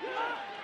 Yeah.